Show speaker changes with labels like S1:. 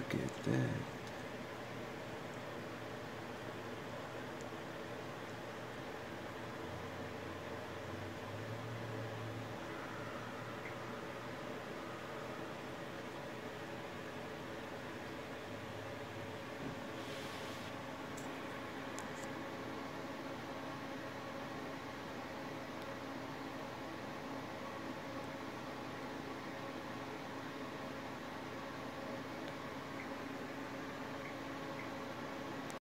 S1: look at that.